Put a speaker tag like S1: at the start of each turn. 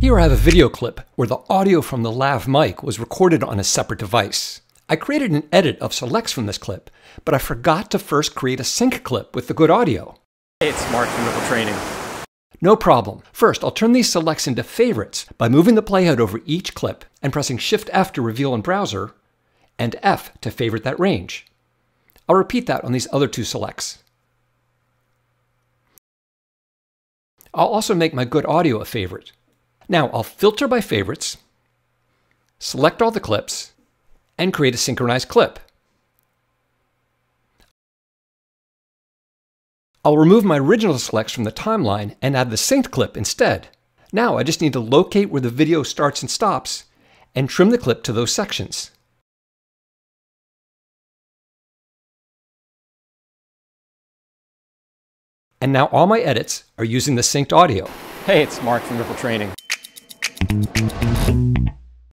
S1: Here I have a video clip where the audio from the lav mic was recorded on a separate device. I created an edit of selects from this clip, but I forgot to first create a sync clip with the good audio.
S2: It's Mark from Ripple Training.
S1: No problem. First, I'll turn these selects into favorites by moving the playhead over each clip and pressing Shift F to reveal in browser and F to favorite that range. I'll repeat that on these other two selects. I'll also make my good audio a favorite. Now I'll filter by favorites, select all the clips, and create a synchronized clip. I'll remove my original selects from the timeline and add the synced clip instead. Now I just need to locate where the video starts and stops and trim the clip to those sections. And now all my edits are using the synced audio.
S2: Hey, it's Mark from Ripple Training.